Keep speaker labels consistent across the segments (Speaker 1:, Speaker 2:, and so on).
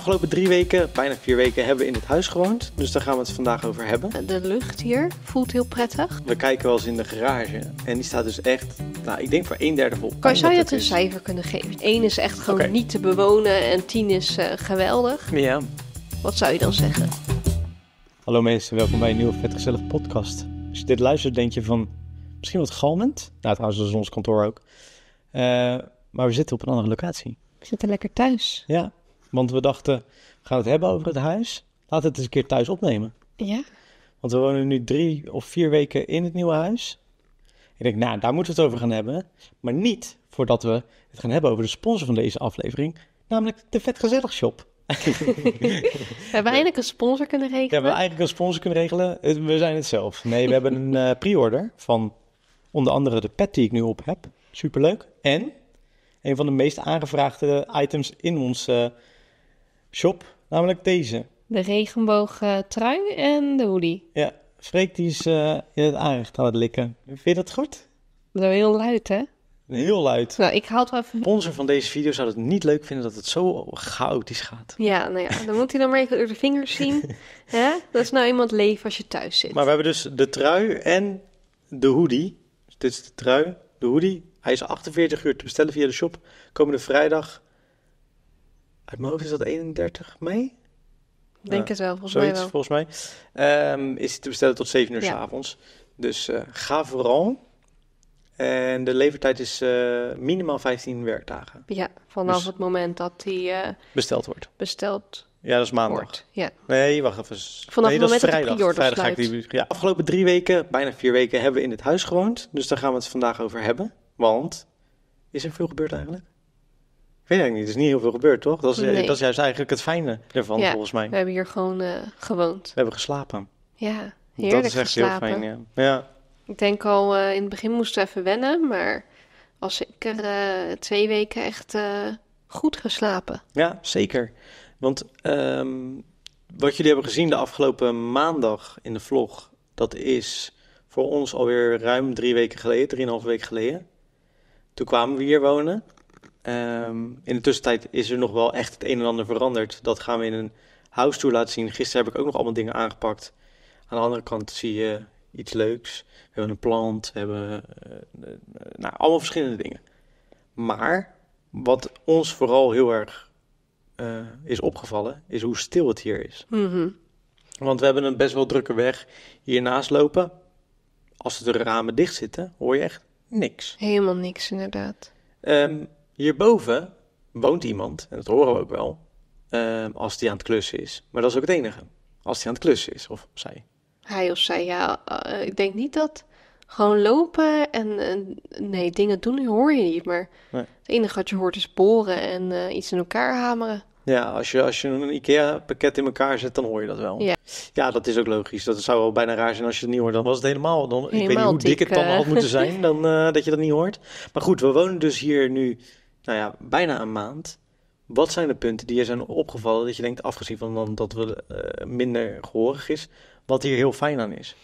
Speaker 1: afgelopen drie weken, bijna vier weken, hebben we in het huis gewoond. Dus daar gaan we het vandaag over hebben.
Speaker 2: De lucht hier voelt heel prettig.
Speaker 1: We kijken wel eens in de garage. En die staat dus echt, nou, ik denk voor een derde vol.
Speaker 2: Kan, zou je
Speaker 1: het
Speaker 2: het een cijfer kunnen geven? 1 is echt gewoon niet te bewonen en 10 is eh, geweldig.
Speaker 1: Ja.
Speaker 2: Wat zou je dan zeggen?
Speaker 1: Hallo mensen, welkom bij een nieuwe Vetgezellig podcast. Als je dit luistert, denk je van misschien wat galmend. Nou, trouwens, dat is ons kantoor ook. Eh, maar we zitten op een andere locatie.
Speaker 2: We zitten lekker thuis.
Speaker 1: Ja, want we dachten, we gaan het hebben over het huis. Laten we het eens een keer thuis opnemen.
Speaker 2: Ja?
Speaker 1: Want we wonen nu drie of vier weken in het nieuwe huis. Ik denk, nou, daar moeten we het over gaan hebben. Maar niet voordat we het gaan hebben over de sponsor van deze aflevering. Namelijk de Vetgezellig Shop.
Speaker 2: We hebben eindelijk een sponsor kunnen
Speaker 1: Ja, we hebben eigenlijk een sponsor kunnen regelen. We zijn het zelf. Nee, we hebben een eh, pre-order van onder andere de pet die ik nu op heb. Superleuk. En een van de meest aangevraagde items in onze shop, namelijk deze.
Speaker 2: De regenboog eh, trui en de hoodie.
Speaker 1: Ja, Freek die is eh, in het aanrecht aan het likken. Vind je dat goed?
Speaker 2: Dat is wel heel luid, hè?
Speaker 1: Heel luid.
Speaker 2: Nou, ik haal het wel even...
Speaker 1: Sponsor van deze video zou het niet leuk vinden dat het zo chaotisch gaat.
Speaker 2: Ja, nou ja, dan moet hij dan maar even door de vingers zien. hè? Dat is nou iemand leven als je thuis zit.
Speaker 1: Maar we hebben dus de trui en de hoodie. Dus dit is de trui, de hoodie. Hij is 48 uur te bestellen via de shop. Komende vrijdag. Uit mijn hoofd is dat 31 mei?
Speaker 2: Denk het wel, volgens
Speaker 1: Zoiets,
Speaker 2: mij wel.
Speaker 1: volgens mij. Ehm, is hij te bestellen tot 7 uur s
Speaker 2: Ja.
Speaker 1: avonds. Dus eh, ga vooral. En de levertijd is eh, minimaal 15 werkdagen.
Speaker 2: Ja, vanaf
Speaker 1: Dus-
Speaker 2: het moment dat hij eh,
Speaker 1: Besteld wordt.
Speaker 2: besteld
Speaker 1: Ja, dat is maandag.
Speaker 2: wordt. Ja.
Speaker 1: Nee, wacht even.
Speaker 2: Vanaf
Speaker 1: nee,
Speaker 2: het moment dat
Speaker 1: vrijdag. Vrijdag ga ik die... Ja, afgelopen drie weken, bijna vier weken, hebben we in het huis gewoond. Dus daar gaan we het vandaag over hebben. Want, is er veel gebeurd eigenlijk? Ik weet eigenlijk niet. Er is niet heel veel gebeurd, toch? Dat is,
Speaker 2: Nee.
Speaker 1: dat is juist eigenlijk het fijne ervan,
Speaker 2: Ja,
Speaker 1: volgens mij.
Speaker 2: We
Speaker 1: We
Speaker 2: hebben hier gewoon eh, gewoond.
Speaker 1: hebben geslapen.
Speaker 2: Ja, heerlijk
Speaker 1: dat is echt
Speaker 2: geslapen.
Speaker 1: heel fijn, ja. Ja,
Speaker 2: Ik denk al, eh, in het begin moesten we even wennen, maar al zeker eh, twee weken echt eh, goed geslapen.
Speaker 1: ja zeker. Want ehm, wat jullie hebben gezien de afgelopen maandag in de vlog, dat is voor ons alweer ruim drie weken geleden, drieënhalve weken geleden. Toen kwamen we hier wonen. Ehm, in de tussentijd is er nog wel echt het een en ander veranderd. Dat gaan we in een house tour laten zien. Gisteren heb ik ook nog allemaal dingen aangepakt. Aan de andere kant zie je iets leuks. We hebben een plant, we hebben eh, eh, nou, allemaal verschillende dingen. Maar wat ons vooral heel erg eh, is opgevallen, is hoe stil het hier is.
Speaker 2: Mhm.
Speaker 1: Want we hebben een best wel drukke weg hiernaast lopen. Als de ramen dicht zitten, hoor je echt niks.
Speaker 2: Helemaal niks, inderdaad.
Speaker 1: Ehm, hierboven woont iemand, en dat horen we ook wel, ehm, als die aan het klussen is. Maar dat is ook het enige. Als die aan het klussen is, of zij.
Speaker 2: Hij of zij, ja, eh, ik denk niet dat gewoon lopen en nee, dingen doen hoor je niet. Maar
Speaker 1: Nee.
Speaker 2: het enige wat je hoort is boren en eh, iets in elkaar hameren.
Speaker 1: Ja, als je, als je een IKEA-pakket in elkaar zet, dan hoor je dat wel.
Speaker 2: Ja.
Speaker 1: Ja, dat is ook logisch. Dat zou wel bijna raar zijn als je het niet hoort. Dan was het helemaal... Dan, ik weet niet hoe dik het dan
Speaker 2: eh.
Speaker 1: had moeten zijn, dan, dat je dat niet hoort. Maar goed, we wonen dus hier nu, nou ja, bijna een maand. Wat zijn de punten die je zijn opgevallen dat je denkt, afgezien van dan dat we eh, minder gehoorig is, wat hier heel fijn aan is?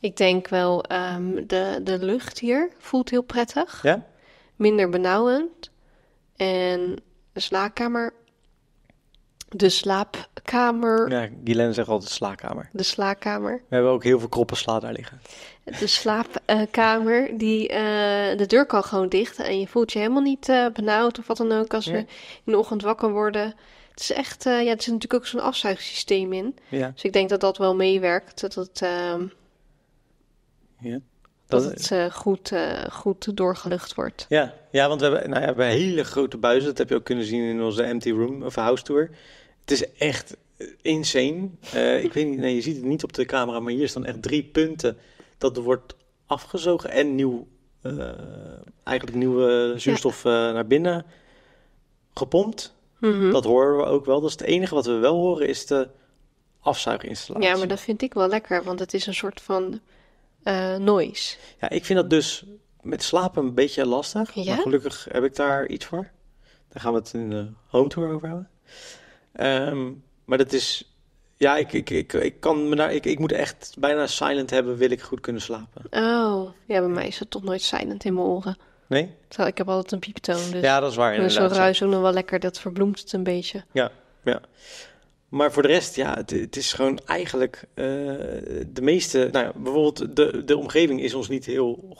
Speaker 2: Ik denk wel, ehm, de, de lucht hier voelt heel prettig.
Speaker 1: Ja?
Speaker 2: Minder benauwend. En de slaapkamer. De slaapkamer.
Speaker 1: Ja, Guylaine zegt altijd slaapkamer.
Speaker 2: De slaapkamer.
Speaker 1: We hebben ook heel veel kroppen sla daar liggen.
Speaker 2: De slaapkamer. Die, eh, de deur kan gewoon dicht. En je voelt je helemaal niet eh, benauwd of wat dan ook als we in de ochtend wakker worden. Het is echt, eh, ja, er zit natuurlijk ook zo'n afzuigsysteem in.
Speaker 1: Ja.
Speaker 2: Dus ik denk dat dat wel meewerkt. Dat het, ehm,
Speaker 1: ja.
Speaker 2: dat het goed, goed doorgelucht wordt.
Speaker 1: Ja, ja want we hebben, nou ja, we hebben hele grote buizen. Dat heb je ook kunnen zien in onze empty room of house tour. Het is echt insane. Ik weet niet, nee, je ziet het niet op de camera, maar hier staan echt drie punten. Dat er wordt afgezogen en nieuw, eh, eigenlijk nieuwe zuurstof eh, naar binnen gepompt.
Speaker 2: Mhm.
Speaker 1: Dat horen we ook wel. Dat is het enige wat we wel horen, is de afzuiginstallatie.
Speaker 2: Ja, maar dat vind ik wel lekker, want het is een soort van eh, noise.
Speaker 1: Ja, ik vind dat dus met slapen een beetje lastig.
Speaker 2: Ja?
Speaker 1: Maar gelukkig heb ik daar iets voor. Daar gaan we het in de home tour over hebben. Ehm, maar dat is... Ja, ik, ik, ik, ik kan me daar... Ik, ik moet echt bijna silent hebben, wil ik goed kunnen slapen.
Speaker 2: Oh, ja, bij mij is het toch nooit silent in mijn oren.
Speaker 1: Nee?
Speaker 2: Terwijl ik heb altijd een pieptoon, dus
Speaker 1: Ja, dat is waar
Speaker 2: is zo'n ruis ook nog wel lekker, dat verbloemt het een beetje.
Speaker 1: Ja. Maar voor de rest, ja, het, het is gewoon eigenlijk eh, de meeste... Nou ja, bijvoorbeeld de, de omgeving is ons niet heel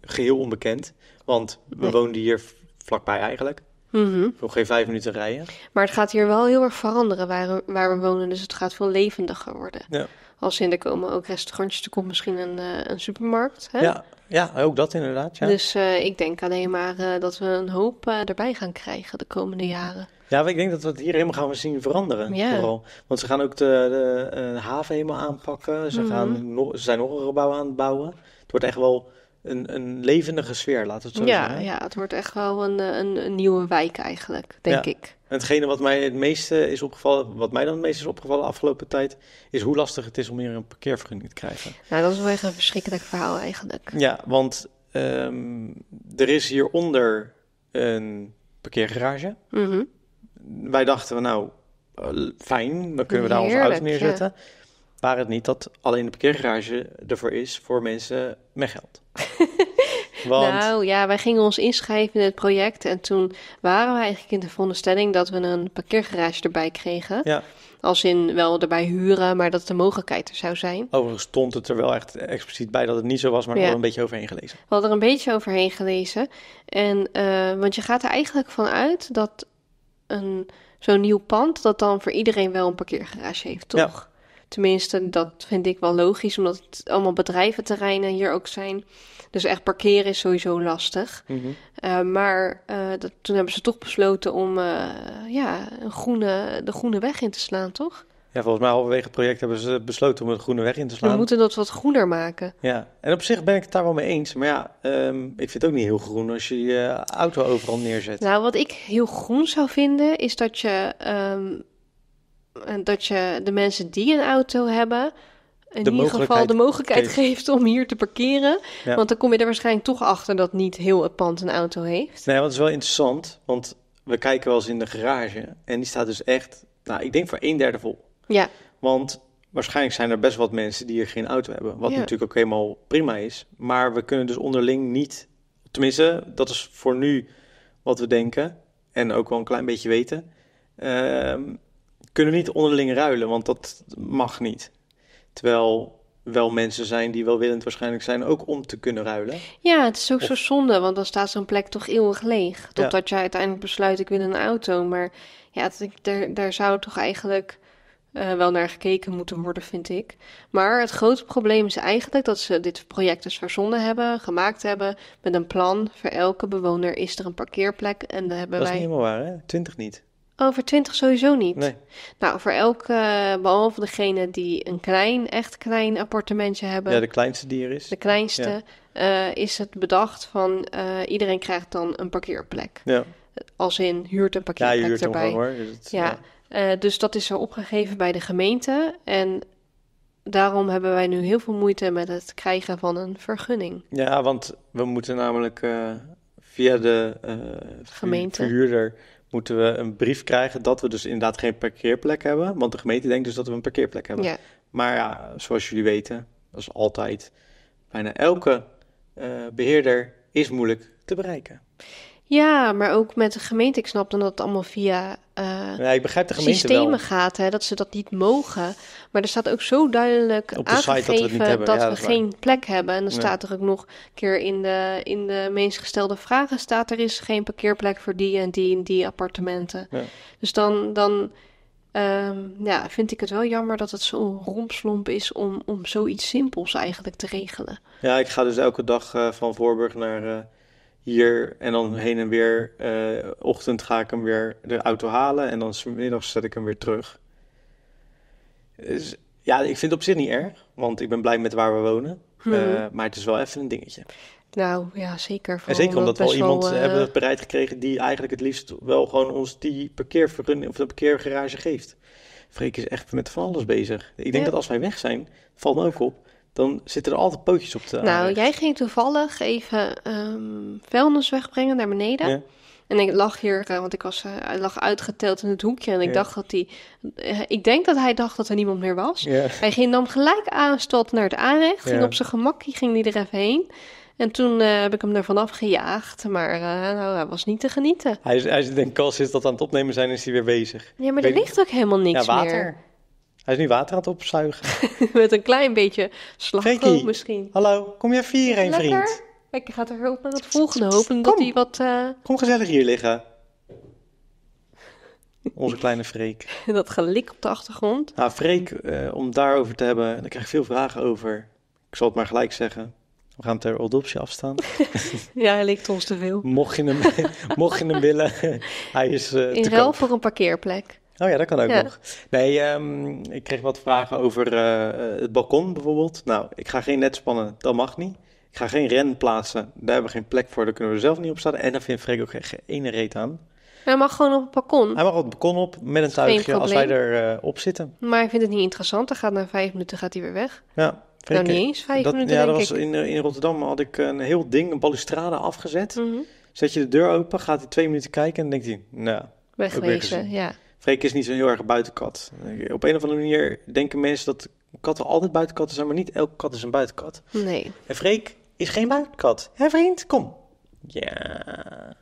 Speaker 1: geheel onbekend. Want we
Speaker 2: Nee.
Speaker 1: woonden hier vlakbij eigenlijk.
Speaker 2: Mhm.
Speaker 1: Nog geen vijf minuten rijden.
Speaker 2: Maar het gaat hier wel heel erg veranderen waar, waar we wonen. Dus het gaat veel levendiger worden.
Speaker 1: Ja.
Speaker 2: Als in, er komen ook restaurantjes, er komt misschien een, eh, een supermarkt. Hè?
Speaker 1: Ja, ja, ook dat inderdaad. Ja.
Speaker 2: Dus eh, ik denk alleen maar eh, dat we een hoop erbij gaan krijgen de komende jaren.
Speaker 1: Ja, ik denk dat we het hier helemaal gaan zien veranderen.
Speaker 2: Ja.
Speaker 1: Vooral. Want ze gaan ook de, de, haven helemaal aanpakken. Ze,
Speaker 2: Mhm.
Speaker 1: gaan nog, ze zijn nog een gebouw aan het bouwen. Het wordt echt wel een, een levendige sfeer, laten we het zo
Speaker 2: Ja,
Speaker 1: zeggen.
Speaker 2: ja, het wordt echt wel een, een, een nieuwe wijk eigenlijk, denk
Speaker 1: Ja.
Speaker 2: ik.
Speaker 1: En hetgene wat mij het meeste is opgevallen, wat mij dan het meest is opgevallen de afgelopen tijd, is hoe lastig het is om hier een parkeervergunning te krijgen.
Speaker 2: Nou, dat is wel echt een verschrikkelijk verhaal eigenlijk.
Speaker 1: Ja, want ehm, er is hieronder een parkeergarage.
Speaker 2: Mhm.
Speaker 1: Wij dachten, nou, eh, fijn, dan kunnen we daar onze auto neerzetten. Waar het niet dat alleen de parkeergarage ervoor is voor mensen met geld. Want,
Speaker 2: Nou ja, wij gingen ons inschrijven in het project en toen waren we eigenlijk in de veronderstelling dat we een parkeergarage erbij kregen.
Speaker 1: ja,
Speaker 2: Als in wel erbij huren, maar dat de mogelijkheid er zou zijn.
Speaker 1: overigens stond het er wel echt expliciet bij dat het niet zo was, maar
Speaker 2: Ja.
Speaker 1: wel een beetje overheen gelezen.
Speaker 2: We hadden er een beetje overheen gelezen. En, eh, want je gaat er eigenlijk van uit dat een, zo'n nieuw pand, dat dan voor iedereen wel een parkeergarage heeft,
Speaker 1: Ja.
Speaker 2: Tenminste, dat vind ik wel logisch, omdat het allemaal bedrijventerreinen hier ook zijn. Dus echt parkeren is sowieso lastig.
Speaker 1: Mhm.
Speaker 2: Eh, maar eh, dat, toen hebben ze toch besloten om eh, ja, een groene, de groene weg in te slaan, toch?
Speaker 1: Ja, volgens mij halverwege het project hebben ze besloten om een groene weg in te
Speaker 2: We
Speaker 1: slaan.
Speaker 2: moeten dat wat groener maken.
Speaker 1: Ja, en op zich ben ik het daar wel mee eens. Maar ja, ehm, ik vind het ook niet heel groen als je je auto overal neerzet.
Speaker 2: Nou, wat ik heel groen zou vinden, is dat je, ehm, dat je de mensen die een auto hebben, in
Speaker 1: De
Speaker 2: ieder geval de mogelijkheid
Speaker 1: geeft.
Speaker 2: geeft om hier te parkeren.
Speaker 1: Ja.
Speaker 2: Want dan kom je er waarschijnlijk toch achter dat niet heel het pand een auto heeft.
Speaker 1: Nee, want het is wel interessant, want we kijken wel eens in de garage. En die staat dus echt, nou, ik denk voor een derde vol.
Speaker 2: Ja,
Speaker 1: Want waarschijnlijk zijn er best wat mensen die hier geen auto hebben. Wat
Speaker 2: Ja.
Speaker 1: natuurlijk ook helemaal prima is. Maar we kunnen dus onderling niet, tenminste, dat is voor nu wat we denken. En ook wel een klein beetje weten. ehm, kunnen niet onderling ruilen, want dat mag niet. Terwijl wel mensen zijn die welwillend waarschijnlijk zijn ook om te kunnen ruilen.
Speaker 2: ja het is ook
Speaker 1: Of-
Speaker 2: zo zonde, want dan staat zo'n plek toch eeuwig leeg. Totdat je uiteindelijk besluit, ik wil een auto. Maar ja, daar, daar zou toch eigenlijk eh, wel naar gekeken moeten worden, vind ik. Maar het grote probleem is eigenlijk dat ze dit project dus verzonnen hebben, gemaakt hebben, met een plan. Voor elke bewoner is er een parkeerplek. En dan hebben
Speaker 1: Dat is niet
Speaker 2: wij
Speaker 1: helemaal waar, hè? Twintig niet.
Speaker 2: Over twintig sowieso niet.
Speaker 1: Nee.
Speaker 2: Nou, voor elke, behalve degene die een klein, echt klein appartementje hebben,
Speaker 1: Ja, de kleinste die er is.
Speaker 2: de kleinste, eh, is het bedacht van eh, iedereen krijgt dan een parkeerplek.
Speaker 1: Ja,
Speaker 2: Als in huurt een
Speaker 1: ja
Speaker 2: parkeerplek
Speaker 1: je huurt hem
Speaker 2: erbij.
Speaker 1: gewoon hoor. Dus het-
Speaker 2: Ja, eh, dus dat is zo opgegeven bij de gemeente. En daarom hebben wij nu heel veel moeite met het krijgen van een vergunning.
Speaker 1: Ja, want we moeten namelijk eh, via de eh,
Speaker 2: Gemeente.
Speaker 1: verhuurder moeten we een brief krijgen dat we dus inderdaad geen parkeerplek hebben. Want de gemeente denkt dus dat we een parkeerplek hebben.
Speaker 2: Ja,
Speaker 1: Maar ja, zoals jullie weten, dat is altijd, bijna elke eh, beheerder is moeilijk te bereiken.
Speaker 2: Ja maar ook met de gemeente. Ik snap dan dat het allemaal via eh,
Speaker 1: Ja, ik begrijp de gemeente
Speaker 2: systemen
Speaker 1: wel.
Speaker 2: gaat, hè, dat ze dat niet mogen. Maar er staat ook zo duidelijk
Speaker 1: Op de site dat we
Speaker 2: aangegeven
Speaker 1: niet hebben.
Speaker 2: dat
Speaker 1: Ja,
Speaker 2: we
Speaker 1: dat waar.
Speaker 2: geen plek hebben. En dan staat er ook nog een keer in de, in de meest gestelde vragen staat er is geen parkeerplek voor die en die en die appartementen.
Speaker 1: Ja.
Speaker 2: Dus dan, dan ehm, ja, vind ik het wel jammer dat het zo'n rompslomp is om, om zoiets simpels eigenlijk te regelen.
Speaker 1: Ja, ik ga dus elke dag eh, van Voorburg naar eh, hier en dan heen en weer. eh, ochtend ga ik hem weer de auto halen en dan 's middags zet ik hem weer terug. Dus, ja, ik vind het op zich niet erg, want ik ben blij met waar we wonen.
Speaker 2: Hmm.
Speaker 1: Eh, maar het is wel even een dingetje.
Speaker 2: Nou ja, zeker.
Speaker 1: En zeker omdat we al iemand
Speaker 2: wel, eh,
Speaker 1: hebben bereid gekregen die eigenlijk het liefst wel gewoon ons die parkeervergunning of de parkeergarage geeft. Freek is echt met van alles bezig. Ik denk
Speaker 2: Ja.
Speaker 1: dat als wij weg zijn, valt me ook op, dan zitten er altijd pootjes op de
Speaker 2: Nou,
Speaker 1: aanrecht.
Speaker 2: jij ging toevallig even ehm vuilnis wegbrengen naar beneden.
Speaker 1: Ja.
Speaker 2: En ik lag hier, eh, want ik was, eh, lag uitgeteld in het hoekje. En ik
Speaker 1: Ja.
Speaker 2: dacht dat hij, eh, ik denk dat hij dacht dat er niemand meer was.
Speaker 1: Ja.
Speaker 2: Hij ging nam gelijk aanstot naar het aanrecht. Ging op zijn gemakkie, ging hij er even heen. En toen heb ik hem er vanaf gejaagd, maar nou, hij was niet te genieten.
Speaker 1: Hij is, hij is denk ik als ze dat aan het opnemen zijn, is hij weer bezig.
Speaker 2: Ja, maar er ligt ook helemaal niks
Speaker 1: ja, water. Hij is nu water aan het opzuigen.
Speaker 2: Met een klein beetje slagroom misschien.
Speaker 1: Hallo, kom je even hierheen,
Speaker 2: Lekker.
Speaker 1: vriend?
Speaker 2: Ik ga er op naar het volgende, hopen dat
Speaker 1: Kom.
Speaker 2: hij wat... eh,
Speaker 1: Kom gezellig hier liggen. Onze kleine Freek.
Speaker 2: dat gelik op de achtergrond.
Speaker 1: Nou, Freek, eh, om daarover te hebben, daar krijg ik veel vragen over. Ik zal het maar gelijk zeggen. We gaan ter adoptie afstaan.
Speaker 2: Ja, hij likt ons te veel.
Speaker 1: Mocht je hem, mocht je hem willen, hij is eh
Speaker 2: In ruil voor een parkeerplek.
Speaker 1: Oh ja, dat kan ook
Speaker 2: Ja.
Speaker 1: nog. Nee, ehm, ik kreeg wat vragen over eh, het balkon bijvoorbeeld. Nou, ik ga geen net spannen, dat mag niet. Ik ga geen ren plaatsen, daar hebben we geen plek voor, daar kunnen we zelf niet op staan. En daar vindt Freek ook geen, ene reet aan.
Speaker 2: Hij mag gewoon op het balkon.
Speaker 1: Hij mag op het balkon op met een tuigje als wij
Speaker 2: probleem.
Speaker 1: er eh, op zitten.
Speaker 2: Maar hij vindt het niet interessant. Hij gaat na vijf minuten gaat hij weer weg.
Speaker 1: Ja, Freek,
Speaker 2: nou, niet eens vijf
Speaker 1: dat,
Speaker 2: minuten,
Speaker 1: ja, dat was in, eh, in Rotterdam had ik een heel ding, een balustrade afgezet.
Speaker 2: Mhm.
Speaker 1: Zet je de deur open, gaat hij twee minuten kijken en dan denkt hij, nou,
Speaker 2: Wegwezen, ja.
Speaker 1: Freek is niet zo'n heel erg buitenkat. Op een of andere manier denken mensen dat katten altijd buitenkatten zijn, maar niet elke kat is een buitenkat.
Speaker 2: Nee.
Speaker 1: En Freek is geen buitenkat. Hé vriend, kom. Ja.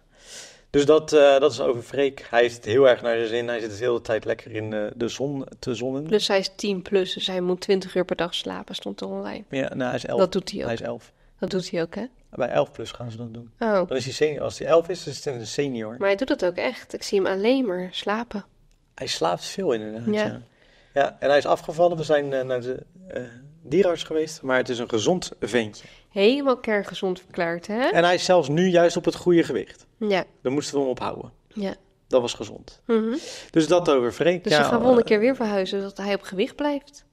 Speaker 1: Dus dat, eh, dat is over Freek. Hij het heel erg naar zijn zin. Hij zit de hele tijd lekker in eh, de zon te zonnen.
Speaker 2: Plus hij is 10 plus, dus hij moet 20 uur per dag slapen, stond er online.
Speaker 1: Ja, nou, hij is elf.
Speaker 2: Dat doet hij ook.
Speaker 1: Hij is elf.
Speaker 2: Dat doet hij ook, hè?
Speaker 1: Bij 11 plus gaan ze dat doen.
Speaker 2: Oh.
Speaker 1: Dan is hij senior. Als hij 11 is, is hij een senior.
Speaker 2: Maar hij doet dat ook echt. Ik zie hem alleen maar slapen.
Speaker 1: Hij slaapt veel inderdaad. Ja.
Speaker 2: Ja.
Speaker 1: ja. en hij is afgevallen. We zijn eh, naar de eh, dierenarts geweest. Maar het is een gezond ventje.
Speaker 2: Helemaal kerngezond verklaard, hè?
Speaker 1: En hij is zelfs nu juist op het goede gewicht.
Speaker 2: Ja.
Speaker 1: Daar moesten we hem ophouden.
Speaker 2: Ja.
Speaker 1: Dat was gezond.
Speaker 2: Mhm.
Speaker 1: Dus dat over Freek.
Speaker 2: Dus
Speaker 1: ja,
Speaker 2: we gaan volgende
Speaker 1: eh,
Speaker 2: keer weer verhuizen, zodat hij op gewicht blijft.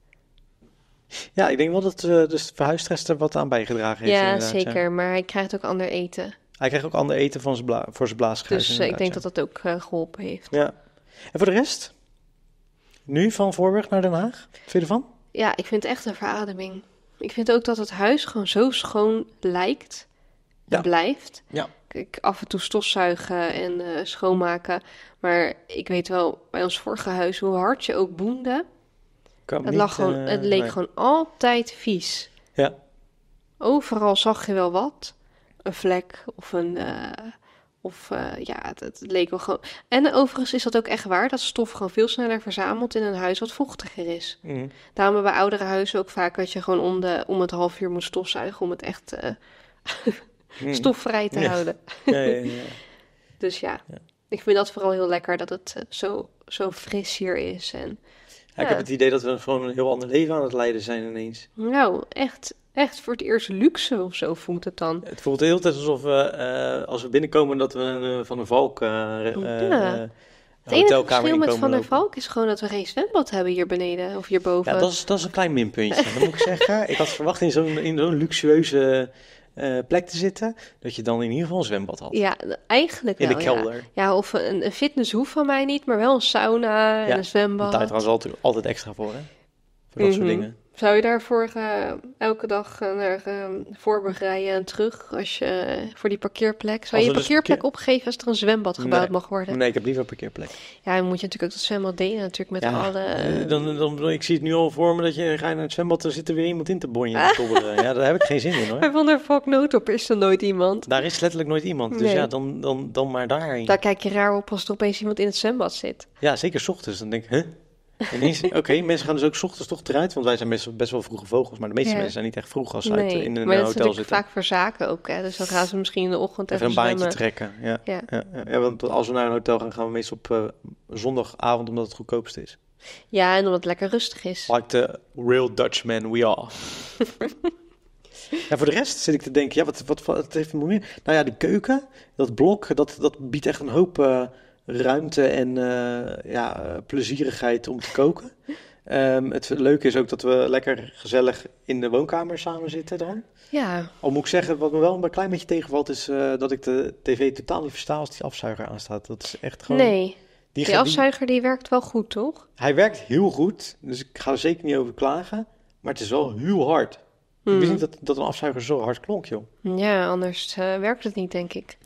Speaker 1: Ja, ik denk wel dat eh dus verhuisstress er wat aan bijgedragen heeft.
Speaker 2: ja, zeker. Maar hij krijgt ook ander eten.
Speaker 1: Hij krijgt ook ander eten van zijn voor zijn blaasgrijs.
Speaker 2: Dus ik denk dat dat ook eh, geholpen heeft.
Speaker 1: Ja. En voor de rest? Nu van Voorburg naar Den Haag? Vind je ervan?
Speaker 2: Ja, ik vind het echt een verademing. Ik vind ook dat het huis gewoon zo schoon lijkt en
Speaker 1: Ja.
Speaker 2: blijft.
Speaker 1: Ja.
Speaker 2: Ik af en toe stofzuigen en eh, schoonmaken. Maar ik weet wel, bij ons vorige huis, hoe hard je ook boende.
Speaker 1: Kan
Speaker 2: Het,
Speaker 1: niet,
Speaker 2: lag gewoon,
Speaker 1: eh,
Speaker 2: het leek
Speaker 1: nee.
Speaker 2: gewoon altijd vies.
Speaker 1: Ja.
Speaker 2: Overal zag je wel wat. Een vlek of een... eh, of eh, ja, het, het leek wel gewoon... En overigens is dat ook echt waar, dat stof gewoon veel sneller verzamelt in een huis wat vochtiger is.
Speaker 1: Mhm.
Speaker 2: Daarom hebben bij oudere huizen ook vaak dat je gewoon om, de, om het half uur moet stofzuigen om het echt eh,
Speaker 1: Mhm.
Speaker 2: stofvrij te
Speaker 1: Ja.
Speaker 2: houden.
Speaker 1: Ja, ja, ja.
Speaker 2: Dus ja, ik vind dat vooral heel lekker dat het eh, zo, zo fris hier is. En
Speaker 1: ik heb het idee dat we gewoon een heel ander leven aan het leiden zijn ineens.
Speaker 2: nou, echt, echt voor het eerst luxe of zo voelt het dan.
Speaker 1: Het voelt de hele tijd alsof we, eh, als we binnenkomen, dat we een, eh, van een valk
Speaker 2: Ja.
Speaker 1: eh,
Speaker 2: Het enige verschil met Van der
Speaker 1: lopen.
Speaker 2: Valk is gewoon dat we geen zwembad hebben hier beneden of hierboven.
Speaker 1: Ja, dat is, dat is een klein minpuntje. Dat moet ik zeggen. Ik had verwacht in zo'n in zo'n luxueuze plek te zitten, dat je dan in ieder geval een zwembad had.
Speaker 2: Ja, eigenlijk
Speaker 1: in
Speaker 2: wel,
Speaker 1: de
Speaker 2: ja.
Speaker 1: kelder.
Speaker 2: Ja, of een, een fitness hoeft van mij niet, maar wel een sauna en
Speaker 1: Ja,
Speaker 2: een zwembad.
Speaker 1: Daar trouwens altijd, altijd extra voor, hè? Voor dat soort
Speaker 2: Mhm.
Speaker 1: dingen.
Speaker 2: Zou je daarvoor elke dag eh, naar eh, Voorburg rijden en terug als je, eh, voor die parkeerplek? Zou je
Speaker 1: er dus
Speaker 2: parkeerplek
Speaker 1: parkeer-
Speaker 2: opgeven als er een zwembad gebouwd
Speaker 1: Nee.
Speaker 2: mag worden?
Speaker 1: Nee, ik heb liever een parkeerplek.
Speaker 2: Ja, dan moet je natuurlijk ook dat zwembad delen natuurlijk met
Speaker 1: Ja,
Speaker 2: alle...
Speaker 1: eh, dan, dan, ik zie het nu al voor me dat je ga je naar het zwembad, er zit er weer iemand in te bonjen tobberen. Ja, daar heb ik geen zin in hoor.
Speaker 2: Bij Van der Valk Noodop is er nooit iemand.
Speaker 1: Daar is letterlijk nooit iemand. Dus
Speaker 2: Nee.
Speaker 1: ja, dan, dan, dan maar daarheen.
Speaker 2: Daar kijk je raar op als er opeens iemand in het zwembad zit.
Speaker 1: Ja, zeker 's ochtends. Dan denk ik, huh? Ineens, oké, mensen gaan dus ook 's ochtends toch eruit, want wij zijn best, best wel vroege vogels. Maar de meeste
Speaker 2: Ja.
Speaker 1: mensen zijn niet echt vroeg als ze uit,
Speaker 2: Nee,
Speaker 1: in een
Speaker 2: maar dat is
Speaker 1: hotel zitten.
Speaker 2: vaak voor zaken ook. Hè? Dus dan gaan ze misschien in de ochtend
Speaker 1: Even
Speaker 2: even,
Speaker 1: een baantje trekken. Ja.
Speaker 2: Ja.
Speaker 1: Ja, ja, ja, want als we naar een hotel gaan, gaan we meestal op eh, zondagavond, omdat het goedkoopste is.
Speaker 2: ja, en omdat het lekker rustig is.
Speaker 1: Like the real Dutchman we are. ja, voor de rest zit ik te denken, ja, wat, wat, wat heeft het meer? Nou ja, die keuken, dat blok, dat, dat biedt echt een hoop eh, ruimte en eh, ja, eh, plezierigheid om te koken. Ehm, het leuke is ook dat we lekker gezellig in de woonkamer samen zitten dan.
Speaker 2: Ja,
Speaker 1: Al moet ik zeggen, wat me wel een klein beetje tegenvalt, is eh, dat ik de tv totaal niet versta als die afzuiger aanstaat. Dat is echt gewoon...
Speaker 2: nee.
Speaker 1: die,
Speaker 2: Die
Speaker 1: gaat- die-
Speaker 2: afzuiger die werkt wel goed, toch?
Speaker 1: hij werkt heel goed, dus ik ga er zeker niet over klagen. Maar het is wel heel hard. Ik
Speaker 2: Hmm.
Speaker 1: wist niet dat, dat een afzuiger zo hard klonk, joh.
Speaker 2: Ja, anders eh, werkt het niet, denk ik.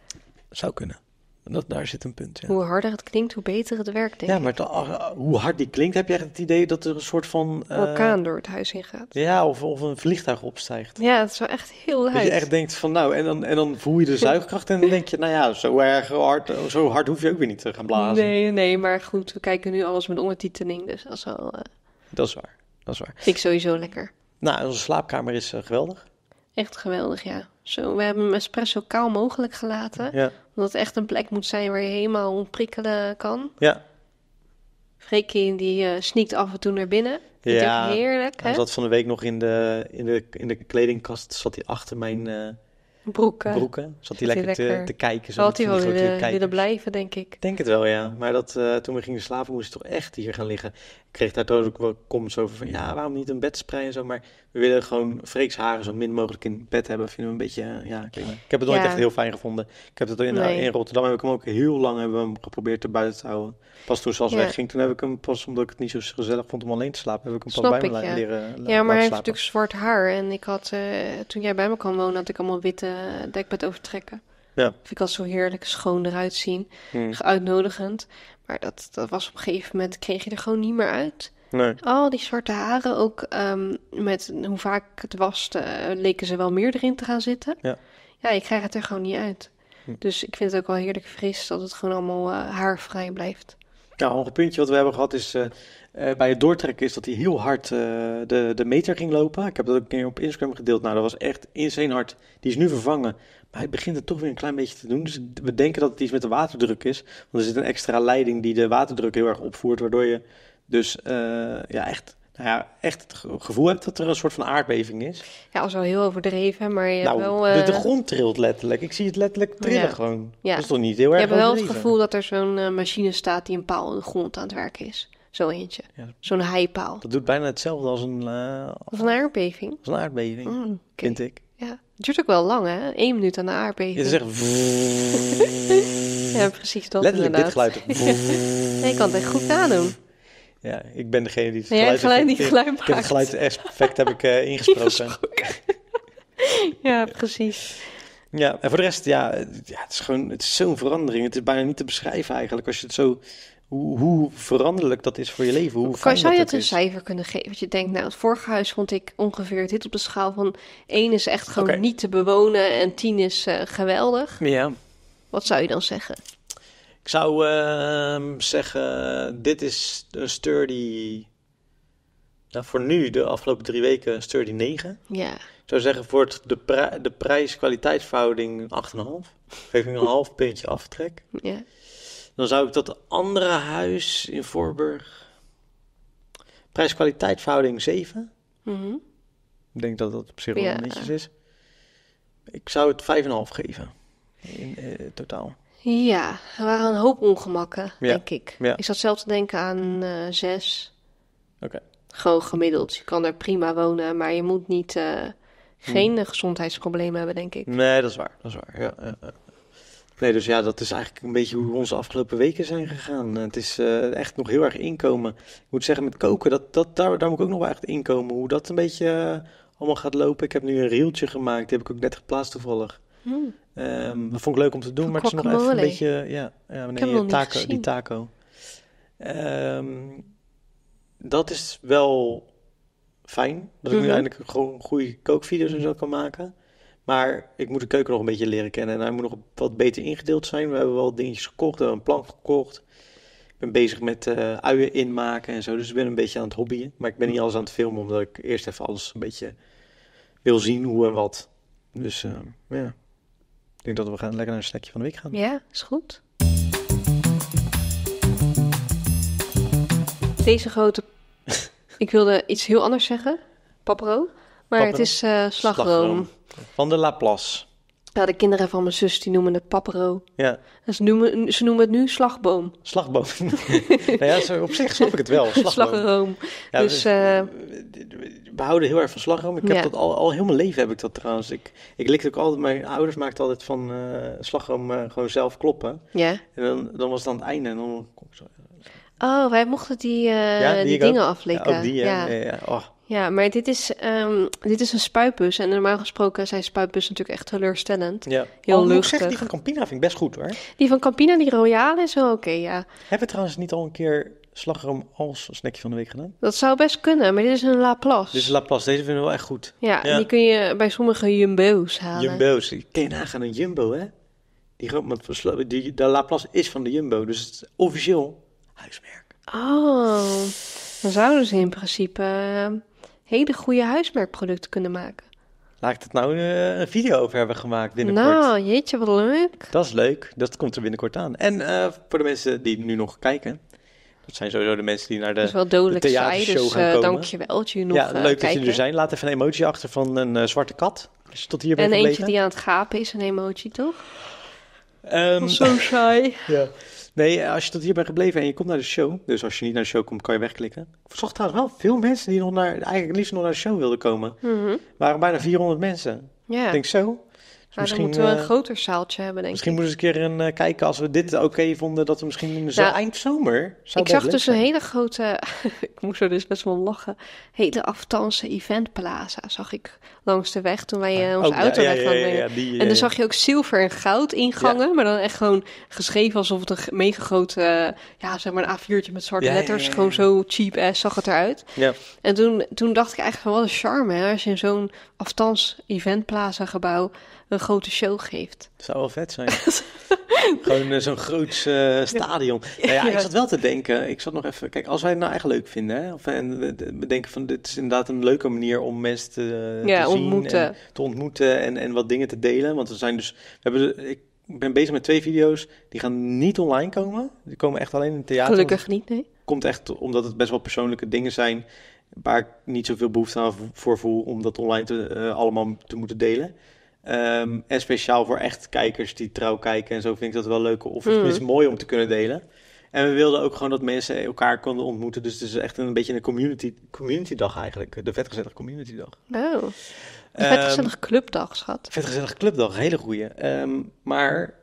Speaker 1: Zou kunnen. Dat, daar zit een punt, ja.
Speaker 2: Hoe harder het klinkt, hoe beter het werkt, denk
Speaker 1: Ja, maar ta- ah, hoe hard die klinkt, heb je echt het idee dat er een soort van... eh,
Speaker 2: Orkaan door het huis heen gaat.
Speaker 1: Ja, of, of een vliegtuig opstijgt.
Speaker 2: Ja, het is wel echt heel
Speaker 1: Dat
Speaker 2: luid.
Speaker 1: je echt denkt van nou, en dan, en dan voel je de zuigkracht en dan denk je, nou ja, zo erg hard, zo hard hoef je ook weer niet te gaan blazen.
Speaker 2: Nee, nee, maar goed, we kijken nu alles met ondertiteling, dus dat is wel, eh,
Speaker 1: Dat is waar, dat is waar.
Speaker 2: vind ik sowieso lekker.
Speaker 1: Nou, onze slaapkamer is eh, geweldig.
Speaker 2: Echt geweldig, ja. Zo, we hebben hem espresso kaal mogelijk gelaten,
Speaker 1: Ja,
Speaker 2: omdat het echt een plek moet zijn waar je helemaal ontprikkelen kan.
Speaker 1: ja.
Speaker 2: Freekie, die eh sneakt af en toe naar binnen.
Speaker 1: Ja,
Speaker 2: heerlijk,
Speaker 1: Hij
Speaker 2: hè?
Speaker 1: zat van de week nog in de, in de, in de kledingkast, zat hij achter mijn eh,
Speaker 2: Broeken.
Speaker 1: broeken. Zat hij
Speaker 2: Zat
Speaker 1: lekker,
Speaker 2: hij lekker.
Speaker 1: Te, te kijken. Zo
Speaker 2: Zal had hij wel willen, willen blijven, denk ik.
Speaker 1: Denk het wel, ja. Maar dat, eh, toen we gingen slapen, moest ik toch echt hier gaan liggen. Ik kreeg daar trouwens ook wel comments over van, ja, waarom niet een bedspray en zo. Maar we willen gewoon Freeks haren zo min mogelijk in bed hebben. Vinden we een beetje, eh, ja, ik. Ik heb het nooit
Speaker 2: Ja.
Speaker 1: echt heel fijn gevonden. Ik heb het in,
Speaker 2: Nee.
Speaker 1: in Rotterdam heb ik hem ook heel lang hebben we hem geprobeerd te buiten te houden. Pas toen ze als
Speaker 2: Ja.
Speaker 1: wegging, toen heb ik hem, pas omdat ik het niet zo gezellig vond om alleen te slapen, heb ik hem pas
Speaker 2: Snap
Speaker 1: bij me
Speaker 2: ik,
Speaker 1: la-
Speaker 2: ja.
Speaker 1: leren la-
Speaker 2: Ja, maar hij heeft
Speaker 1: slapen.
Speaker 2: natuurlijk zwart haar. En ik had, eh, toen jij bij me kwam wonen, had ik allemaal witte dekbed overtrekken.
Speaker 1: Ja.
Speaker 2: Vind ik al zo heerlijk schoon eruit zien.
Speaker 1: Hmm.
Speaker 2: Uitnodigend. Maar dat, dat was op een gegeven moment, kreeg je er gewoon niet meer uit.
Speaker 1: Nee.
Speaker 2: Al die zwarte haren, ook ehm, met hoe vaak het waste, eh, leken ze wel meer erin te gaan zitten.
Speaker 1: Ja.
Speaker 2: Ja, ik krijg het er gewoon niet uit.
Speaker 1: Hm.
Speaker 2: Dus ik vind het ook wel heerlijk fris dat het gewoon allemaal eh, haarvrij blijft.
Speaker 1: Nou, nog een puntje wat we hebben gehad is eh, bij het doortrekken is dat hij heel hard de, de meter ging lopen. Ik heb dat ook een keer op Instagram gedeeld. Nou, dat was echt insane hard. Die is nu vervangen. Maar hij begint het toch weer een klein beetje te doen. Dus we denken dat het iets met de waterdruk is. Want er zit een extra leiding die de waterdruk heel erg opvoert. Waardoor je dus eh, ja, echt, nou ja, echt het ge- gevoel hebt dat er een soort van aardbeving is.
Speaker 2: Ja, is wel heel overdreven, maar je
Speaker 1: nou,
Speaker 2: hebt wel...
Speaker 1: de,
Speaker 2: eh,
Speaker 1: de grond trilt letterlijk. Ik zie het letterlijk trillen
Speaker 2: Ja.
Speaker 1: gewoon.
Speaker 2: Ja.
Speaker 1: Dat is toch niet heel
Speaker 2: Je
Speaker 1: erg
Speaker 2: hebt wel het gevoel dat er zo'n eh, machine staat die een paal in de grond aan het werken is. Zo eentje.
Speaker 1: Ja.
Speaker 2: Zo'n heipaal.
Speaker 1: Dat doet bijna hetzelfde als een,
Speaker 2: Of een aardbeving.
Speaker 1: als een aardbeving,
Speaker 2: Mm,
Speaker 1: vind ik.
Speaker 2: Duurt ook wel lang, hè? Eén minuut aan de aardbeving.
Speaker 1: Het is echt...
Speaker 2: Ja, precies dat
Speaker 1: Letterlijk dit
Speaker 2: inderdaad.
Speaker 1: geluid.
Speaker 2: Ja, je kan het echt goed nadoen.
Speaker 1: Ja, ik ben degene die het
Speaker 2: Ja,
Speaker 1: geluid...
Speaker 2: die geluid
Speaker 1: Ik heb het
Speaker 2: maakt.
Speaker 1: geluid-effect heb ik eh, ingesproken.
Speaker 2: Ja, precies.
Speaker 1: Ja, en voor de rest, ja, ja het is gewoon, het is zo'n verandering. Het is bijna niet te beschrijven eigenlijk, als je het zo, hoe, hoe veranderlijk dat is voor je leven. Hoe
Speaker 2: Kan, zou je
Speaker 1: dat
Speaker 2: het een
Speaker 1: is.
Speaker 2: cijfer kunnen geven? Dat je denkt, nou, het vorige huis vond ik ongeveer dit op de schaal van 1 is echt gewoon niet te bewonen en 10 is eh, geweldig.
Speaker 1: Ja,
Speaker 2: Wat zou je dan zeggen?
Speaker 1: ik zou ehm, zeggen, dit is een sturdy, nou, voor nu, de afgelopen drie weken, een sturdy 9.
Speaker 2: Ja,
Speaker 1: Ik zou zeggen, voor het, de, pri- de prijs-kwaliteitsverhouding 8,5. Geef ik een half puntje aftrek.
Speaker 2: ja.
Speaker 1: Dan zou ik dat andere huis in Voorburg. Prijs-kwaliteitverhouding 7.
Speaker 2: Mhm.
Speaker 1: Ik denk dat dat op zich wel
Speaker 2: Ja.
Speaker 1: netjes is. Ik zou het 5,5 geven. In eh, totaal.
Speaker 2: Ja, er waren een hoop ongemakken,
Speaker 1: Ja,
Speaker 2: denk ik.
Speaker 1: ja.
Speaker 2: Ik zat zelf te denken aan eh zes.
Speaker 1: Oké.
Speaker 2: Gewoon gemiddeld. Je kan er prima wonen, maar je moet niet eh, geen eh, gezondheidsproblemen hebben, denk ik.
Speaker 1: Nee, dat is waar. Dat is waar. Ja, ja, ja. Nee, dus ja, dat is eigenlijk een beetje hoe onze afgelopen weken zijn gegaan. Het is eh, echt nog heel erg inkomen. Ik moet zeggen, met koken, dat, dat, daar, daar moet ik ook nog wel echt inkomen. Hoe dat een beetje eh, allemaal gaat lopen. Ik heb nu een reeltje gemaakt. Die heb ik ook net geplaatst toevallig.
Speaker 2: Hmm.
Speaker 1: Ehm, dat vond ik leuk om te doen,
Speaker 2: Van
Speaker 1: maar het is nog even een beetje... Ja, ja nee, taco, die taco. Ehm, dat is wel fijn, dat ik nu
Speaker 2: Mhm.
Speaker 1: eindelijk gewoon goede kookvideo's en zo kan maken. Maar ik moet de keuken nog een beetje leren kennen en hij moet nog wat beter ingedeeld zijn. We hebben wel dingetjes gekocht, we hebben een plank gekocht. Ik ben bezig met eh, uien inmaken en zo, dus ik ben een beetje aan het hobbyen. Maar ik ben niet alles aan het filmen, omdat ik eerst even alles een beetje wil zien hoe en wat. Dus eh, ja, ik denk dat we gaan lekker naar een snackje van de week gaan.
Speaker 2: Ja, is goed. Deze grote... ik wilde iets heel anders zeggen. Papero. Maar het is eh, slagroom.
Speaker 1: Van de Laplace.
Speaker 2: Ja, de kinderen van mijn zus die noemen het papero.
Speaker 1: Ja,
Speaker 2: En ze noemen, ze noemen het nu slagboom.
Speaker 1: slagboom. nou ja, op zich snap ik het wel. Slagboom.
Speaker 2: Slagroom.
Speaker 1: Ja,
Speaker 2: dus
Speaker 1: we,
Speaker 2: eh,
Speaker 1: we houden heel erg van slagroom. Ik heb dat al, al heel mijn leven heb ik dat trouwens. Ik, ik likte ook altijd, mijn ouders maakten altijd van eh, slagroom gewoon zelf kloppen.
Speaker 2: ja.
Speaker 1: En dan, dan was het aan het einde en dan kon ik zo...
Speaker 2: Oh, wij mochten die,
Speaker 1: Ja, die
Speaker 2: dingen aflikken.
Speaker 1: Ja, ook die, hè?
Speaker 2: ja.
Speaker 1: Ja, ja. Oh,
Speaker 2: Ja, maar dit is, ehm, dit is een spuitbus. En normaal gesproken zijn spuitbussen natuurlijk echt teleurstellend.
Speaker 1: ja.
Speaker 2: Heel
Speaker 1: Oh, die van Campina vind ik best goed hoor.
Speaker 2: Die van Campina, die Royale, is wel oké, ja.
Speaker 1: Hebben we trouwens niet al een keer slagroom als snackje van de week gedaan?
Speaker 2: Dat zou best kunnen, maar dit is een Laplace.
Speaker 1: Dit is Laplace, deze vinden we wel echt goed.
Speaker 2: ja,
Speaker 1: Ja.
Speaker 2: en die kun je bij sommige Jumbo's halen.
Speaker 1: Jumbo's. Kun je nagaan een Jumbo hè? Die, want die, de Laplace is van de Jumbo, dus het is officieel huismerk.
Speaker 2: Oh, dan zouden ze in principe eh, hele goede huismerkproducten kunnen maken.
Speaker 1: Laat ik het nou eh, een video over hebben gemaakt binnenkort.
Speaker 2: Nou, jeetje, wat leuk.
Speaker 1: Dat is leuk, dat komt er binnenkort aan. En eh, voor de mensen die nu nog kijken, dat zijn sowieso de mensen die naar
Speaker 2: Dat is
Speaker 1: de...
Speaker 2: wel dodelijk
Speaker 1: de
Speaker 2: saai,
Speaker 1: theatershow
Speaker 2: dus
Speaker 1: gaan
Speaker 2: eh
Speaker 1: komen.
Speaker 2: dankjewel nog
Speaker 1: ja, leuk dat
Speaker 2: kijken.
Speaker 1: jullie er zijn. Laat even een emoji achter van een zwarte kat, je tot hier
Speaker 2: En eentje die aan het gapen is, een emoji, toch?
Speaker 1: Ehm,
Speaker 2: Zo saai.
Speaker 1: ja. Nee, als je tot hier bent gebleven en je komt naar de show, dus als je niet naar de show komt, kan je wegklikken. Ik zag trouwens wel veel mensen die nog naar, eigenlijk liefst nog naar de show wilden komen. Er waren bijna 400 mensen.
Speaker 2: Ja,
Speaker 1: Ik denk zo. Dus
Speaker 2: nou, dan
Speaker 1: misschien,
Speaker 2: moeten we een
Speaker 1: eh,
Speaker 2: groter zaaltje hebben, denk
Speaker 1: misschien
Speaker 2: ik.
Speaker 1: moeten we eens een keer een, eh, kijken als we dit oké vonden, dat we misschien in de zo-
Speaker 2: Nou,
Speaker 1: eind zomer. Zou
Speaker 2: Ik zag dus een hele grote, ik moest er dus best wel om lachen, hele aftanse eventplaza zag ik langs de weg toen wij eh, onze
Speaker 1: Oh,
Speaker 2: auto
Speaker 1: ja,
Speaker 2: weg
Speaker 1: ja,
Speaker 2: hadden.
Speaker 1: ja, ja, die,
Speaker 2: En dan zag je ook zilver en goud ingangen, maar dan echt gewoon geschreven alsof het een ge- mega grote, eh, ja zeg maar een A4'tje met zwarte letters, gewoon zo cheap ass zag het eruit.
Speaker 1: Ja.
Speaker 2: En toen, toen dacht ik eigenlijk van wat een charme hè, als je in zo'n aftans eventplaza gebouw een grote show geeft.
Speaker 1: zou wel vet zijn. Gewoon eh, zo'n groot eh, stadion. Nou ja,
Speaker 2: Ja.
Speaker 1: ik zat wel te denken. Ik zat nog even. Kijk, als wij het nou echt leuk vinden. Hè, of, en we- we denken van dit is inderdaad een leuke manier om mensen te,
Speaker 2: Ja,
Speaker 1: te zien
Speaker 2: ontmoeten.
Speaker 1: en te ontmoeten en, en wat dingen te delen. Want er zijn dus. We hebben, de- ik ben bezig met twee video's. Die gaan niet online komen. Die komen echt alleen in het theater.
Speaker 2: Gelukkig niet, nee.
Speaker 1: komt echt omdat het best wel persoonlijke dingen zijn. Waar ik niet zoveel behoefte aan vo- voor voel om dat online te, eh, allemaal te moeten delen. Ehm, en speciaal voor echt kijkers die trouw kijken en zo vind ik dat wel leuk. Of
Speaker 2: Mm.
Speaker 1: tenminste mooi om te kunnen delen. En we wilden ook gewoon dat mensen elkaar konden ontmoeten. Dus het is echt een beetje een community, community dag eigenlijk. De vetgezellige community dag.
Speaker 2: Oh, een vet
Speaker 1: Ehm,
Speaker 2: gezellig clubdag, schat.
Speaker 1: Vetgezellige clubdag, hele goeie. Ehm, maar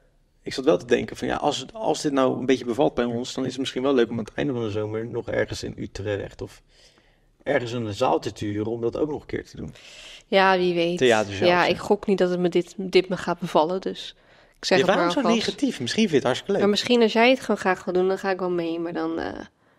Speaker 1: ik zat wel te denken van ja, als, het, als dit nou een beetje bevalt bij ons, dan is het misschien wel leuk om aan het einde van de zomer nog ergens in Utrecht of ergens een zaal te huren om dat ook nog een keer te doen.
Speaker 2: Ja, wie weet.
Speaker 1: Theaterzaaltje.
Speaker 2: Ja, ik gok niet dat het me dit, dit me gaat bevallen, dus ik zeg het maar
Speaker 1: waarom zo negatief? Misschien vind je het hartstikke leuk.
Speaker 2: Maar misschien als jij het gewoon graag wil doen, dan ga ik wel mee. Maar dan eh,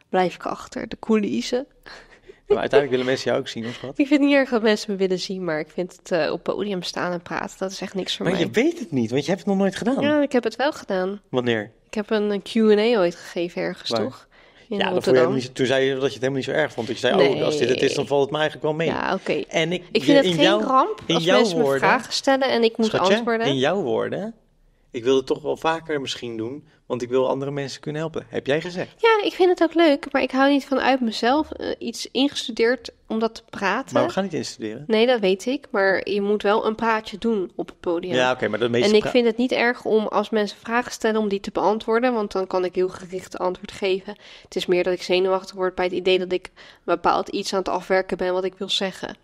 Speaker 2: blijf ik achter de coulissen.
Speaker 1: Maar uiteindelijk willen mensen jou ook zien, of wat?
Speaker 2: Ik vind het niet erg dat mensen me willen zien, maar ik vind het eh, op podium staan en praten, dat is echt niks voor
Speaker 1: Maar
Speaker 2: mij.
Speaker 1: je weet het niet, want je hebt het nog nooit gedaan.
Speaker 2: Ja, ik heb het wel gedaan.
Speaker 1: Wanneer?
Speaker 2: Ik heb een een Q&A ooit gegeven ergens,
Speaker 1: Waar?
Speaker 2: toch? In
Speaker 1: ja, je
Speaker 2: Rotterdam.
Speaker 1: niet, toen zei je dat je het helemaal niet zo erg vond. Dat je zei, oh, als dit het is, dan valt het me eigenlijk wel mee.
Speaker 2: Ja, oké.
Speaker 1: En ik,
Speaker 2: Ik vind het geen ramp
Speaker 1: in
Speaker 2: als
Speaker 1: jouw
Speaker 2: mensen me
Speaker 1: woorden-
Speaker 2: vragen stellen en ik moet
Speaker 1: Schatje,
Speaker 2: antwoorden.
Speaker 1: in jouw woorden, ik wil het toch wel vaker misschien doen, want ik wil andere mensen kunnen helpen. Heb jij gezegd?
Speaker 2: Ja, ik vind het ook leuk, maar ik hou niet van uit mezelf eh, iets ingestudeerd om dat te praten.
Speaker 1: Maar we gaan niet instuderen.
Speaker 2: Nee, dat weet ik, maar je moet wel een praatje doen op het podium.
Speaker 1: Ja, oké, maar de meeste
Speaker 2: en ik vind het niet erg om als mensen vragen stellen om die te beantwoorden, want dan kan ik heel gericht antwoord geven. Het is meer dat ik zenuwachtig word bij het idee dat ik een bepaald iets aan het afwerken ben wat ik wil zeggen.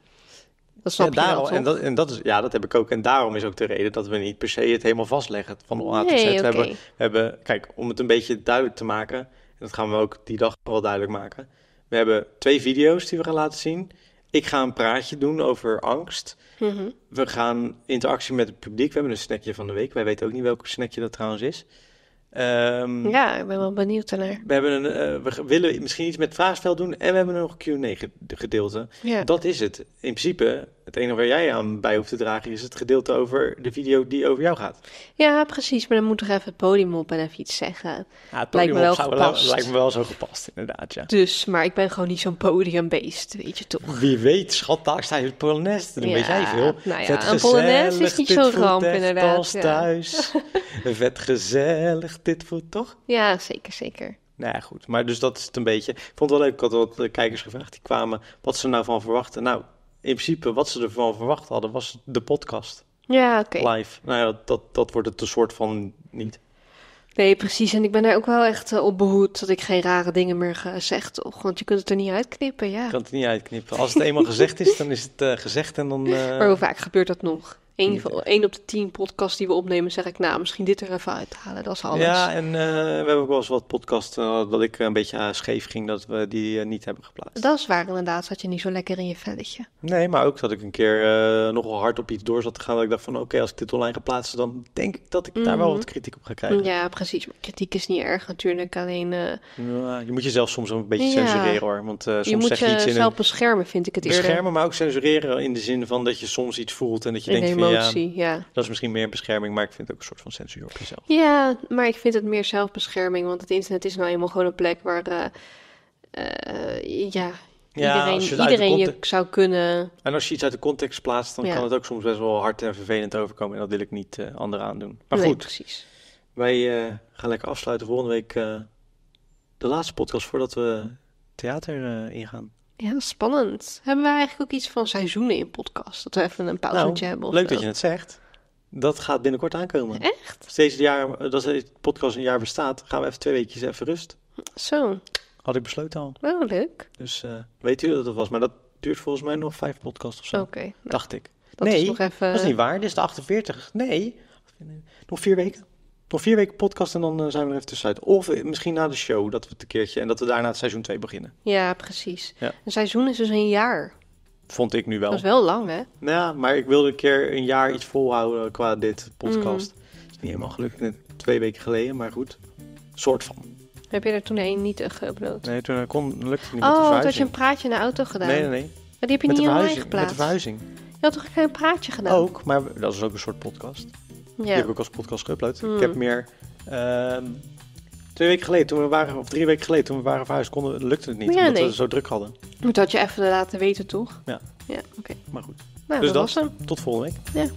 Speaker 2: Dat snap
Speaker 1: ja,
Speaker 2: je
Speaker 1: daarom,
Speaker 2: wel,
Speaker 1: en dat, en dat is, ja, dat heb ik ook. En daarom is ook de reden dat we niet per se het helemaal vastleggen van A tot Z.
Speaker 2: Nee,
Speaker 1: We, hebben, we hebben, kijk, om het een beetje duidelijk te maken, en dat gaan we ook die dag wel duidelijk maken. We hebben twee video's die we gaan laten zien. Ik ga een praatje doen over angst.
Speaker 2: Mhm.
Speaker 1: We gaan interactie met het publiek. We hebben een snackje van de week. Wij weten ook niet welke snackje dat trouwens is. Ehm,
Speaker 2: Ja, ik ben wel benieuwd daarnaar.
Speaker 1: We, hebben een, eh, we willen misschien iets met vraagspel doen en we hebben nog een Q&A ge- gedeelte.
Speaker 2: Ja.
Speaker 1: Dat is het. In principe, het enige waar jij aan bij hoeft te dragen is het gedeelte over de video die over jou gaat.
Speaker 2: ja, precies, maar dan moet toch even het podium op en even iets zeggen.
Speaker 1: Ja, het
Speaker 2: Lijkt me wel gepast.
Speaker 1: lijkt me wel zo gepast, inderdaad, ja.
Speaker 2: Dus, maar ik ben gewoon niet zo'n podiumbeest, weet je toch?
Speaker 1: Wie weet, schat, daar sta je het Polonaise te doen, weet jij veel.
Speaker 2: Nou ja,
Speaker 1: Vet
Speaker 2: een Polonaise is niet zo'n ramp inderdaad.
Speaker 1: als
Speaker 2: Ja.
Speaker 1: thuis. Vet gezellig, dit voelt toch?
Speaker 2: ja, zeker, zeker.
Speaker 1: Nou ja, goed. Maar dus dat is het een beetje. Ik vond het wel leuk, ik had wat eh, kijkers gevraagd die kwamen, wat ze nou van verwachten. Nou, principe, wat ze ervan verwacht hadden, was de podcast
Speaker 2: Ja, oké.
Speaker 1: live. Nou ja, dat, dat, wordt het een soort van niet.
Speaker 2: Nee, precies. En ik ben er ook wel echt eh, op behoed dat ik geen rare dingen meer ga zeggen, toch? Want je kunt het er niet uitknippen, ja.
Speaker 1: Ik kan het niet uitknippen. Als het eenmaal gezegd is, dan is het eh, gezegd en dan... eh,
Speaker 2: Maar hoe vaak gebeurt dat nog? Eén, van- één op de tien podcasts die we opnemen, zeg ik, nou, misschien dit er even uithalen. Dat is alles.
Speaker 1: Ja, en eh, we hebben ook wel eens wat podcasts eh, dat ik een beetje eh, scheef ging dat we die niet hebben geplaatst.
Speaker 2: Dat is waar, inderdaad. Zat je niet zo lekker in je velletje.
Speaker 1: Nee, maar ook dat ik een keer nogal hard op iets door zat te gaan. Dat ik dacht van oké, als ik dit online ga plaatsen, dan denk ik dat ik daar wel
Speaker 2: Mhm.
Speaker 1: wat kritiek op ga krijgen.
Speaker 2: Ja, precies. Maar kritiek is niet erg natuurlijk. Alleen
Speaker 1: Ja, je moet jezelf soms een beetje
Speaker 2: Ja.
Speaker 1: censureren hoor. Want soms
Speaker 2: je moet
Speaker 1: zeg je iets in
Speaker 2: jezelf
Speaker 1: een
Speaker 2: beschermen, vind ik het eerder.
Speaker 1: beschermen, maar ook censureren in de zin van dat je soms iets voelt en dat je
Speaker 2: In
Speaker 1: denkt van
Speaker 2: emotie, ja.
Speaker 1: dat is misschien meer bescherming, maar ik vind het ook een soort van censuur op jezelf.
Speaker 2: Ja, maar ik vind het meer zelfbescherming, want het internet is nou eenmaal gewoon een plek waar, eh, eh, ja,
Speaker 1: Ja,
Speaker 2: iedereen,
Speaker 1: je
Speaker 2: iedereen je zou kunnen.
Speaker 1: En als je iets uit de context plaatst, dan
Speaker 2: Ja.
Speaker 1: kan het ook soms best wel hard en vervelend overkomen. En dat wil ik niet eh, anderen aandoen. Maar
Speaker 2: nee,
Speaker 1: goed,
Speaker 2: precies.
Speaker 1: wij gaan lekker afsluiten. Volgende week de laatste podcast voordat we theater ingaan.
Speaker 2: Ja, spannend. Hebben we eigenlijk ook iets van seizoenen in podcast? Dat we even een pauzetje hebben of
Speaker 1: leuk
Speaker 2: zo?
Speaker 1: dat je het zegt. Dat gaat binnenkort aankomen.
Speaker 2: Echt?
Speaker 1: Als deze jaar, als deze podcast een jaar bestaat, gaan we even twee weekjes even rust.
Speaker 2: Zo,
Speaker 1: Had ik besloten al.
Speaker 2: oh leuk.
Speaker 1: Dus eh weet u dat het was. Maar dat duurt volgens mij nog vijf podcasts of zo.
Speaker 2: Oké, nou,
Speaker 1: Dacht ik.
Speaker 2: dat
Speaker 1: nee,
Speaker 2: is nog even...
Speaker 1: Dat is niet waar. Dit is de 48. Nee. Nog vier weken. Nog vier weken podcast en dan eh, zijn we er even tussenuit. Of eh, misschien na de show dat we het een keertje en dat we daarna het seizoen 2 beginnen.
Speaker 2: Ja, precies.
Speaker 1: Ja.
Speaker 2: Een seizoen is dus een jaar.
Speaker 1: Vond ik nu wel.
Speaker 2: Dat is wel lang, hè?
Speaker 1: Nou ja, maar ik wilde een keer een jaar iets volhouden qua dit podcast.
Speaker 2: Mm.
Speaker 1: is niet helemaal gelukt. net Twee weken geleden, maar goed. Soort van.
Speaker 2: Heb je er toen een niet uh, geüpload?
Speaker 1: Nee, toen eh, kon, lukte het niet met de
Speaker 2: Oh, toen had je een praatje in de auto gedaan.
Speaker 1: Nee, nee, nee.
Speaker 2: Maar die heb je
Speaker 1: Met
Speaker 2: niet online
Speaker 1: verhuizing, met de
Speaker 2: geplaatst.
Speaker 1: verhuizing.
Speaker 2: Je had toch een klein praatje gedaan?
Speaker 1: Ook, maar dat is ook een soort podcast. Die
Speaker 2: Ja.
Speaker 1: heb ik ook als podcast geüpload.
Speaker 2: Hmm.
Speaker 1: Ik heb meer... ehm, twee weken geleden, toen we waren, of drie weken geleden, toen we waren verhuisd, konden, lukte het niet.
Speaker 2: Ja,
Speaker 1: omdat
Speaker 2: nee.
Speaker 1: we zo druk hadden.
Speaker 2: Dat had je even laten weten, toch?
Speaker 1: Ja.
Speaker 2: Ja, oké.
Speaker 1: Maar goed.
Speaker 2: Nou,
Speaker 1: dus
Speaker 2: dat
Speaker 1: dat.
Speaker 2: was hem.
Speaker 1: Tot volgende week.
Speaker 2: Ja.